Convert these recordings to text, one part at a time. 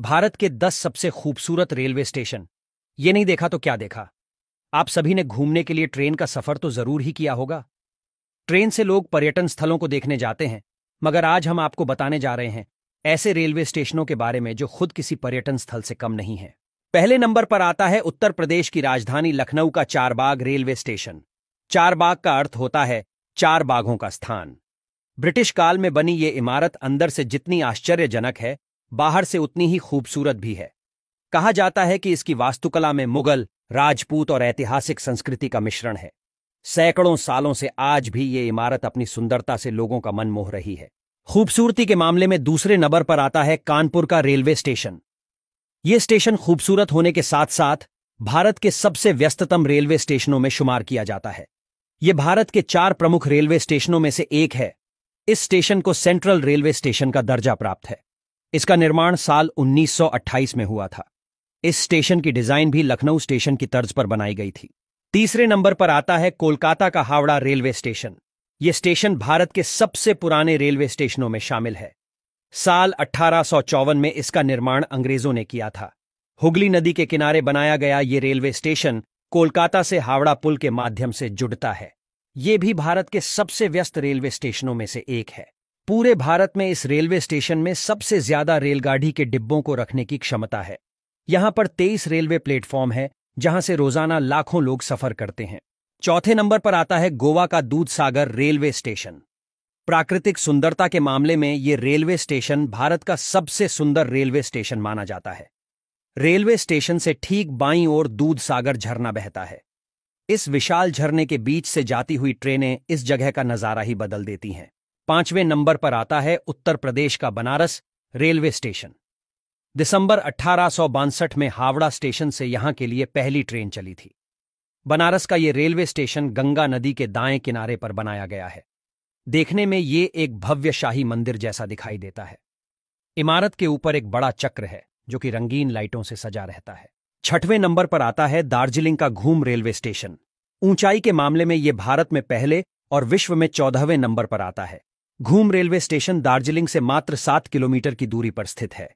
भारत के दस सबसे खूबसूरत रेलवे स्टेशन। ये नहीं देखा तो क्या देखा? आप सभी ने घूमने के लिए ट्रेन का सफ़र तो ज़रूर ही किया होगा। ट्रेन से लोग पर्यटन स्थलों को देखने जाते हैं, मगर आज हम आपको बताने जा रहे हैं ऐसे रेलवे स्टेशनों के बारे में जो खुद किसी पर्यटन स्थल से कम नहीं है। पहले नंबर पर आता है उत्तर प्रदेश की राजधानी लखनऊ का चारबाग रेलवे स्टेशन। चारबाग का अर्थ होता है चार बाघों का स्थान। ब्रिटिश काल में बनी ये इमारत अंदर से जितनी आश्चर्यजनक है बाहर से उतनी ही खूबसूरत भी है। कहा जाता है कि इसकी वास्तुकला में मुगल, राजपूत और ऐतिहासिक संस्कृति का मिश्रण है। सैकड़ों सालों से आज भी ये इमारत अपनी सुंदरता से लोगों का मन मोह रही है। खूबसूरती के मामले में दूसरे नंबर पर आता है कानपुर का रेलवे स्टेशन। ये स्टेशन खूबसूरत होने के साथ साथ भारत के सबसे व्यस्ततम रेलवे स्टेशनों में शुमार किया जाता है। यह भारत के चार प्रमुख रेलवे स्टेशनों में से एक है। इस स्टेशन को सेंट्रल रेलवे स्टेशन का दर्जा प्राप्त है। इसका निर्माण साल 1928 में हुआ था। इस स्टेशन की डिज़ाइन भी लखनऊ स्टेशन की तर्ज पर बनाई गई थी। तीसरे नंबर पर आता है कोलकाता का हावड़ा रेलवे स्टेशन। यह स्टेशन भारत के सबसे पुराने रेलवे स्टेशनों में शामिल है। साल अठारह में इसका निर्माण अंग्रेज़ों ने किया था। हुगली नदी के किनारे बनाया गया ये रेलवे स्टेशन कोलकाता से हावड़ा पुल के माध्यम से जुड़ता है। ये भी भारत के सबसे व्यस्त रेलवे स्टेशनों में से एक है। पूरे भारत में इस रेलवे स्टेशन में सबसे ज़्यादा रेलगाड़ी के डिब्बों को रखने की क्षमता है। यहाँ पर तेईस रेलवे प्लेटफॉर्म है, जहाँ से रोज़ाना लाखों लोग सफ़र करते हैं। चौथे नंबर पर आता है गोवा का दूध सागर रेलवे स्टेशन। प्राकृतिक सुंदरता के मामले में ये रेलवे स्टेशन भारत का सबसे सुंदर रेलवे स्टेशन माना जाता है। रेलवे स्टेशन से ठीक बाईं ओर दूध सागर झरना बहता है। इस विशाल झरने के बीच से जाती हुई ट्रेनें इस जगह का नज़ारा ही बदल देती हैं। पाँचवें नंबर पर आता है उत्तर प्रदेश का बनारस रेलवे स्टेशन। दिसंबर अठारह सौ बासठ में हावड़ा स्टेशन से यहाँ के लिए पहली ट्रेन चली थी। बनारस का यह रेलवे स्टेशन गंगा नदी के दाएँ किनारे पर बनाया गया है। देखने में ये एक भव्य शाही मंदिर जैसा दिखाई देता है। इमारत के ऊपर एक बड़ा चक्र है, जो कि रंगीन लाइटों से सजा रहता है। छठवें नंबर पर आता है दार्जिलिंग का घूम रेलवे स्टेशन। ऊंचाई के मामले में यह भारत में पहले और विश्व में चौदहवें नंबर पर आता है। घूम रेलवे स्टेशन दार्जिलिंग से मात्र सात किलोमीटर की दूरी पर स्थित है।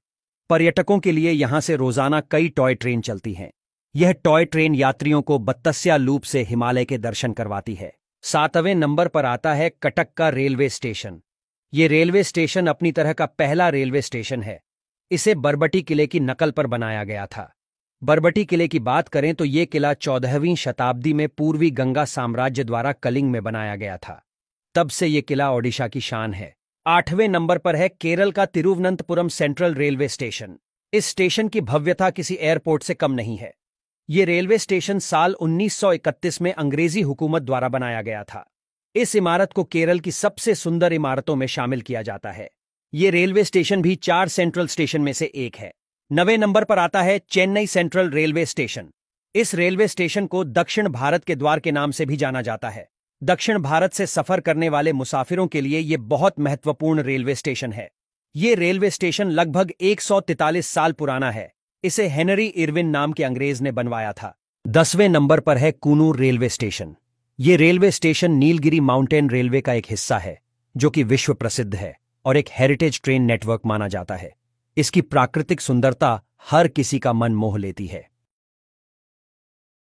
पर्यटकों के लिए यहाँ से रोज़ाना कई टॉय ट्रेन चलती हैं। यह टॉय ट्रेन यात्रियों को बत्तस्या लूप से हिमालय के दर्शन करवाती है। सातवें नंबर पर आता है कटक का रेलवे स्टेशन। ये रेलवे स्टेशन अपनी तरह का पहला रेलवे स्टेशन है। इसे बरबटी किले की नकल पर बनाया गया था। बरबटी किले की बात करें तो ये किला चौदहवीं शताब्दी में पूर्वी गंगा साम्राज्य द्वारा कलिंग में बनाया गया था। तब से ये किला ओडिशा की शान है। आठवें नंबर पर है केरल का तिरुवनंतपुरम सेंट्रल रेलवे स्टेशन। इस स्टेशन की भव्यता किसी एयरपोर्ट से कम नहीं है। ये रेलवे स्टेशन साल 1931 में अंग्रेज़ी हुकूमत द्वारा बनाया गया था। इस इमारत को केरल की सबसे सुंदर इमारतों में शामिल किया जाता है। ये रेलवे स्टेशन भी चार सेंट्रल स्टेशन में से एक है। नवे नंबर पर आता है चेन्नई सेंट्रल रेलवे स्टेशन। इस रेलवे स्टेशन को दक्षिण भारत के द्वार के नाम से भी जाना जाता है। दक्षिण भारत से सफ़र करने वाले मुसाफिरों के लिए यह बहुत महत्वपूर्ण रेलवे स्टेशन है। ये रेलवे स्टेशन लगभग एक साल पुराना है। इसे हेनरी इरविन नाम के अंग्रेज़ ने बनवाया था। दसवें नंबर पर है कूनूर रेलवे स्टेशन। ये railway station Nilgiri mountain railway का एक हिस्सा है, जो कि विश्व प्रसिद्ध है और एक हेरिटेज ट्रेन नेटवर्क माना जाता है। इसकी प्राकृतिक सुंदरता हर किसी का मन मोह लेती है।